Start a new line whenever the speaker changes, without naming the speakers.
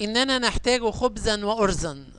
إننا نحتاج خبزا وأرزا.